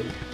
Hey!